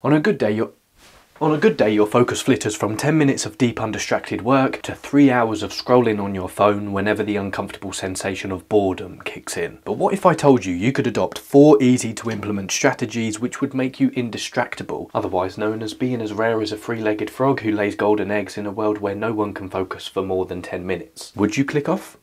On a good day, your on a good day, your focus flitters from 10 minutes of deep undistracted work to 3 hours of scrolling on your phone whenever the uncomfortable sensation of boredom kicks in. But what if I told you you could adopt 4 easy to implement strategies which would make you indistractable, otherwise known as being as rare as a three-legged frog who lays golden eggs in a world where no one can focus for more than 10 minutes? Would you click off?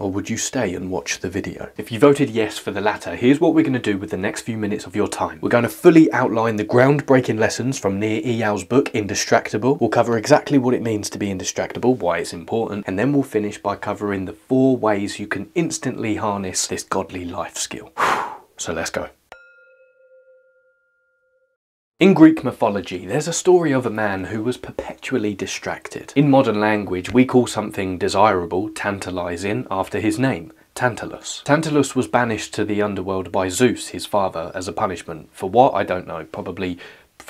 Or would you stay and watch the video? If you voted yes for the latter, here's what we're going to do with the next few minutes of your time. We're going to fully outline the groundbreaking lessons from Nir Eyal's book, Indistractable. We'll cover exactly what it means to be indistractable, why it's important, and then we'll finish by covering the four ways you can instantly harness this godly life skill. So let's go. In Greek mythology, there's a story of a man who was perpetually distracted. In modern language, we call something desirable, tantalizing, after his name. Tantalus. Tantalus was banished to the underworld by Zeus, his father, as a punishment. For what? I don't know. Probably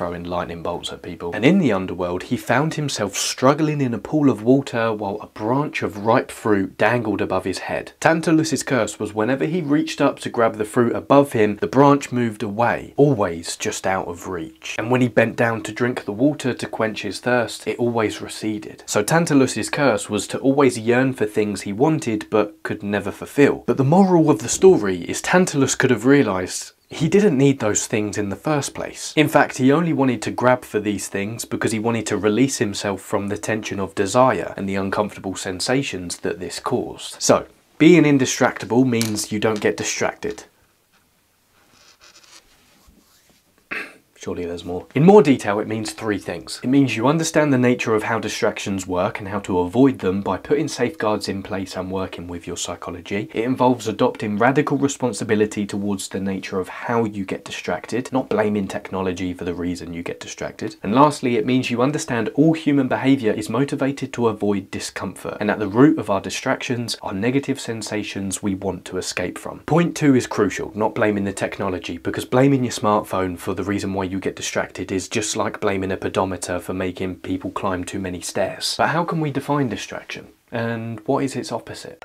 throwing lightning bolts at people. And in the underworld, he found himself struggling in a pool of water while a branch of ripe fruit dangled above his head. Tantalus's curse was whenever he reached up to grab the fruit above him, the branch moved away, always just out of reach. And when he bent down to drink the water to quench his thirst, it always receded. So Tantalus's curse was to always yearn for things he wanted but could never fulfill. But the moral of the story is Tantalus could have realised he didn't need those things in the first place. In fact, he only wanted to grab for these things because he wanted to release himself from the tension of desire and the uncomfortable sensations that this caused. So, being indistractable means you don't get distracted. Surely there's more. In more detail, it means three things. It means you understand the nature of how distractions work and how to avoid them by putting safeguards in place and working with your psychology. It involves adopting radical responsibility towards the nature of how you get distracted, not blaming technology for the reason you get distracted. And lastly, it means you understand all human behavior is motivated to avoid discomfort, and at the root of our distractions are negative sensations we want to escape from. Point two is crucial, not blaming the technology, because blaming your smartphone for the reason why you get distracted is just like blaming a pedometer for making people climb too many stairs. But how can we define distraction? And what is its opposite?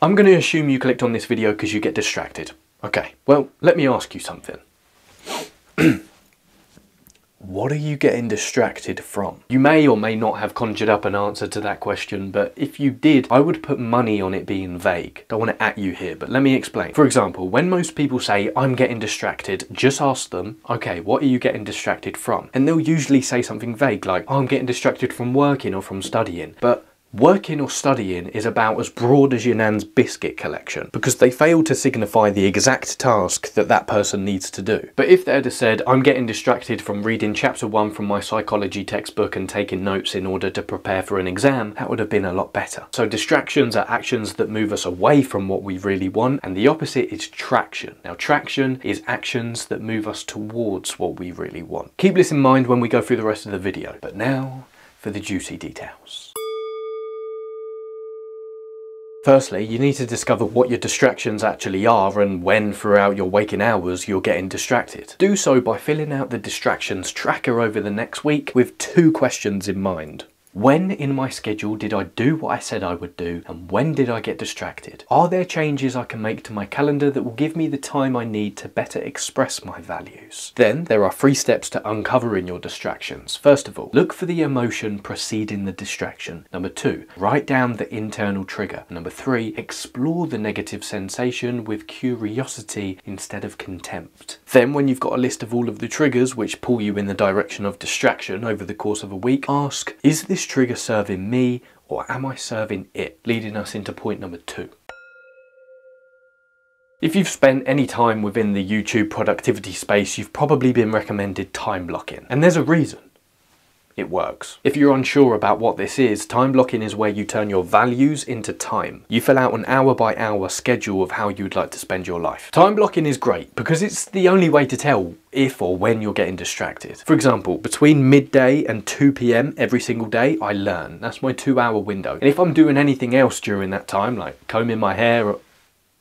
I'm going to assume you clicked on this video because you get distracted. Okay, well, let me ask you something. What are you getting distracted from? You may or may not have conjured up an answer to that question, but if you did, I would put money on it being vague. Don't want to at you here, but let me explain. For example, when most people say, I'm getting distracted, just ask them, okay, what are you getting distracted from? And they'll usually say something vague like, oh, I'm getting distracted from working or from studying. But Working or studying is about as broad as your nan's biscuit collection because they fail to signify the exact task that that person needs to do. But if they'd have said, I'm getting distracted from reading chapter one from my psychology textbook and taking notes in order to prepare for an exam, that would have been a lot better. So distractions are actions that move us away from what we really want and the opposite is traction. Now traction is actions that move us towards what we really want. Keep this in mind when we go through the rest of the video. But now for the juicy details. Firstly, you need to discover what your distractions actually are and when throughout your waking hours you're getting distracted. Do so by filling out the distractions tracker over the next week with two questions in mind. When in my schedule did I do what I said I would do and when did I get distracted? Are there changes I can make to my calendar that will give me the time I need to better express my values? Then there are three steps to uncovering your distractions. First of all, look for the emotion preceding the distraction. Number two, write down the internal trigger. Number three, explore the negative sensation with curiosity instead of contempt. Then when you've got a list of all of the triggers which pull you in the direction of distraction over the course of a week, ask, is this trigger serving me or am I serving it? Leading us into point number two. If you've spent any time within the YouTube productivity space, you've probably been recommended time blocking. And there's a reason it works. If you're unsure about what this is, time blocking is where you turn your values into time. You fill out an hour by hour schedule of how you'd like to spend your life. Time blocking is great because it's the only way to tell if or when you're getting distracted. For example, between midday and 2 p.m. every single day, I learn. That's my two hour window. And if I'm doing anything else during that time, like combing my hair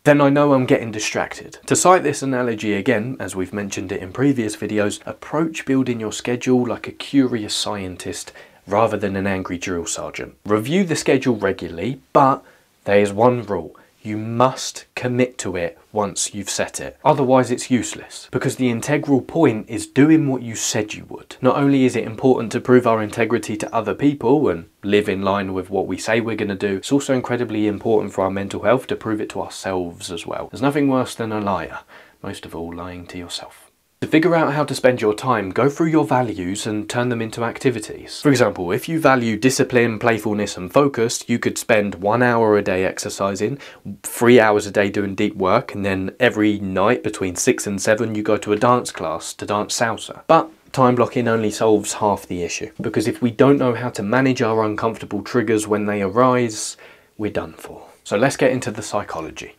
then I know I'm getting distracted. To cite this analogy again, as we've mentioned it in previous videos, approach building your schedule like a curious scientist rather than an angry drill sergeant. Review the schedule regularly, but there is one rule. You must commit to it once you've set it. Otherwise it's useless because the integral point is doing what you said you would. Not only is it important to prove our integrity to other people and live in line with what we say we're going to do, it's also incredibly important for our mental health to prove it to ourselves as well. There's nothing worse than a liar, most of all lying to yourself. To figure out how to spend your time, go through your values and turn them into activities. For example, if you value discipline, playfulness and focus, you could spend one hour a day exercising, three hours a day doing deep work, and then every night between six and seven you go to a dance class to dance salsa. But time blocking only solves half the issue. Because if we don't know how to manage our uncomfortable triggers when they arise, we're done for. So let's get into the psychology.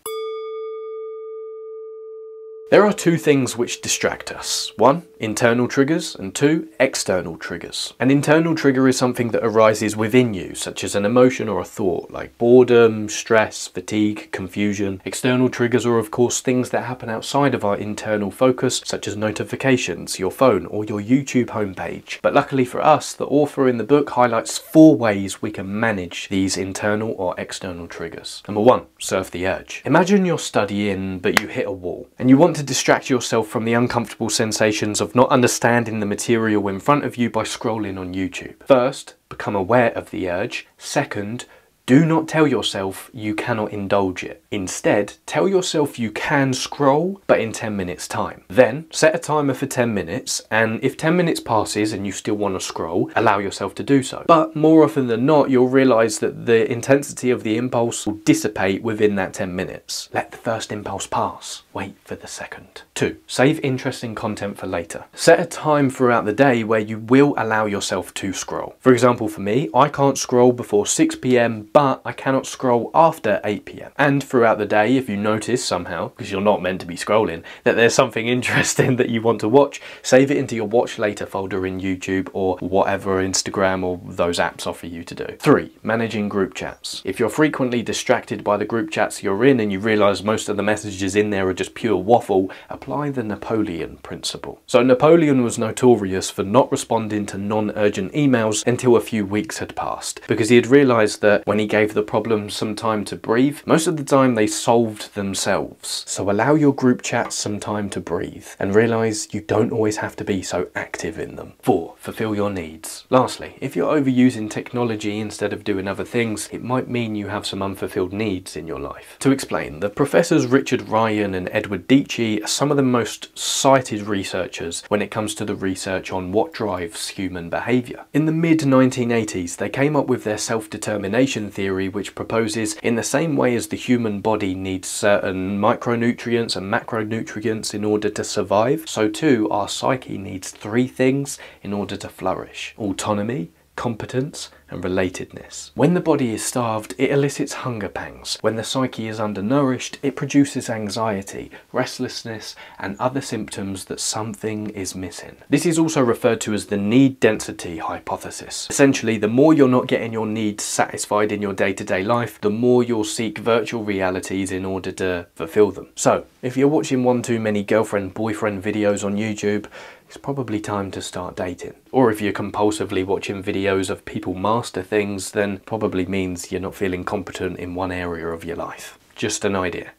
There are two things which distract us. One, internal triggers, and two, external triggers. An internal trigger is something that arises within you, such as an emotion or a thought, like boredom, stress, fatigue, confusion. External triggers are of course things that happen outside of our internal focus, such as notifications, your phone, or your YouTube homepage. But luckily for us, the author in the book highlights four ways we can manage these internal or external triggers. Number one, surf the urge. Imagine you're studying, but you hit a wall, and you want to distract yourself from the uncomfortable sensations of not understanding the material in front of you by scrolling on YouTube. First, become aware of the urge. Second, do not tell yourself you cannot indulge it. Instead, tell yourself you can scroll, but in 10 minutes time. Then, set a timer for 10 minutes, and if 10 minutes passes and you still want to scroll, allow yourself to do so. But more often than not, you'll realize that the intensity of the impulse will dissipate within that 10 minutes. Let the first impulse pass. Wait for the second. 2. Save interesting content for later. Set a time throughout the day where you will allow yourself to scroll. For example, for me, I can't scroll before 6pm but I cannot scroll after 8pm. And throughout the day, if you notice somehow, because you're not meant to be scrolling, that there's something interesting that you want to watch, save it into your watch later folder in YouTube or whatever Instagram or those apps offer you to do. 3. Managing group chats. If you're frequently distracted by the group chats you're in and you realise most of the messages in there are just pure waffle, apply the Napoleon principle. So Napoleon was notorious for not responding to non-urgent emails until a few weeks had passed, because he had realised that when he he gave the problems some time to breathe, most of the time they solved themselves. So allow your group chats some time to breathe and realise you don't always have to be so active in them. 4. Fulfill your needs. Lastly, if you're overusing technology instead of doing other things, it might mean you have some unfulfilled needs in your life. To explain, the professors Richard Ryan and Edward Deci are some of the most cited researchers when it comes to the research on what drives human behaviour. In the mid 1980s, they came up with their self-determination theory which proposes in the same way as the human body needs certain micronutrients and macronutrients in order to survive, so too our psyche needs three things in order to flourish. Autonomy, competence, and relatedness. When the body is starved, it elicits hunger pangs. When the psyche is undernourished, it produces anxiety, restlessness, and other symptoms that something is missing. This is also referred to as the need density hypothesis. Essentially, the more you're not getting your needs satisfied in your day-to-day -day life, the more you'll seek virtual realities in order to fulfill them. So, if you're watching one too many girlfriend-boyfriend videos on YouTube, it's probably time to start dating. Or if you're compulsively watching videos of people master things, then probably means you're not feeling competent in one area of your life. Just an idea.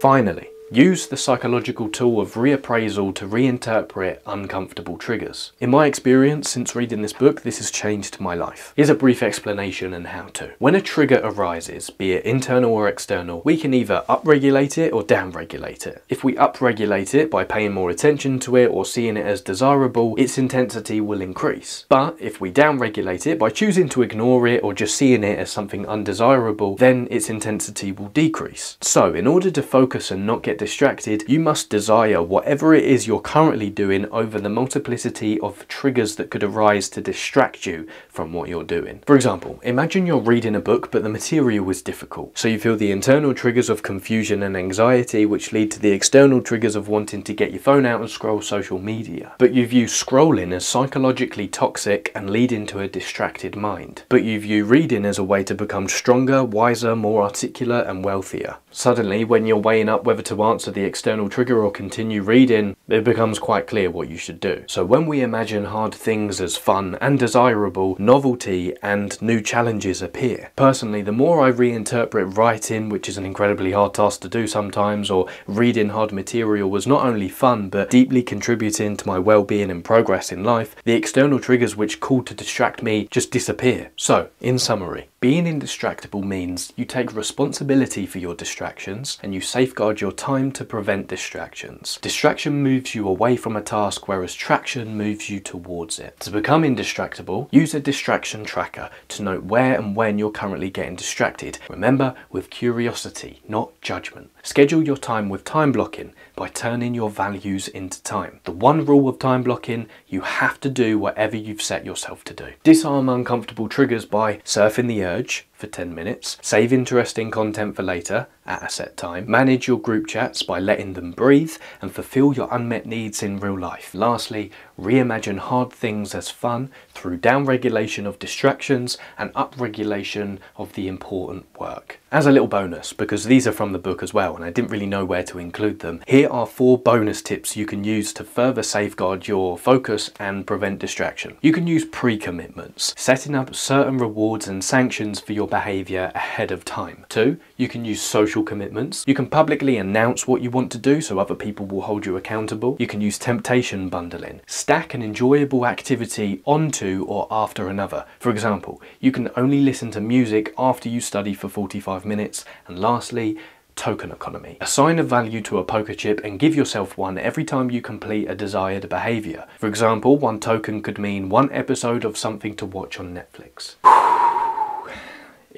Finally, Use the psychological tool of reappraisal to reinterpret uncomfortable triggers. In my experience since reading this book, this has changed my life. Here's a brief explanation and how to. When a trigger arises, be it internal or external, we can either upregulate it or downregulate it. If we upregulate it by paying more attention to it or seeing it as desirable, its intensity will increase. But if we downregulate it by choosing to ignore it or just seeing it as something undesirable, then its intensity will decrease. So in order to focus and not get distracted, you must desire whatever it is you're currently doing over the multiplicity of triggers that could arise to distract you from what you're doing. For example, imagine you're reading a book but the material is difficult, so you feel the internal triggers of confusion and anxiety which lead to the external triggers of wanting to get your phone out and scroll social media. But you view scrolling as psychologically toxic and leading to a distracted mind. But you view reading as a way to become stronger, wiser, more articulate and wealthier. Suddenly, when you're weighing up whether to answer the external trigger or continue reading, it becomes quite clear what you should do. So when we imagine hard things as fun and desirable, novelty and new challenges appear. Personally, the more I reinterpret writing, which is an incredibly hard task to do sometimes, or reading hard material was not only fun but deeply contributing to my well-being and progress in life, the external triggers which call to distract me just disappear. So, in summary, being indistractable means you take responsibility for your distractions and you safeguard your time to prevent distractions. Distraction moves you away from a task whereas traction moves you towards it. To become indistractable, use a distraction tracker to note where and when you're currently getting distracted. Remember, with curiosity, not judgment. Schedule your time with time blocking by turning your values into time. The one rule of time blocking, you have to do whatever you've set yourself to do. Disarm uncomfortable triggers by surfing the urge, for 10 minutes, save interesting content for later at a set time, manage your group chats by letting them breathe, and fulfill your unmet needs in real life. Lastly, reimagine hard things as fun through downregulation of distractions and upregulation of the important work. As a little bonus, because these are from the book as well and I didn't really know where to include them, here are four bonus tips you can use to further safeguard your focus and prevent distraction. You can use pre-commitments, setting up certain rewards and sanctions for your behaviour ahead of time. Two, you can use social commitments. You can publicly announce what you want to do so other people will hold you accountable. You can use temptation bundling. Stack an enjoyable activity onto or after another. For example, you can only listen to music after you study for 45 minutes. And lastly, token economy. Assign a value to a poker chip and give yourself one every time you complete a desired behaviour. For example, one token could mean one episode of something to watch on Netflix.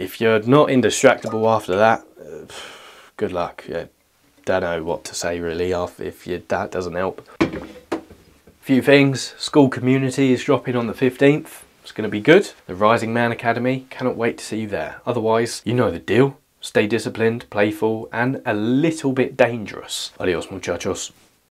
If you're not indistractable after that, uh, good luck. Yeah, don't know what to say really if that doesn't help. Few things, school community is dropping on the 15th. It's going to be good. The Rising Man Academy, cannot wait to see you there. Otherwise, you know the deal. Stay disciplined, playful, and a little bit dangerous. Adios, muchachos.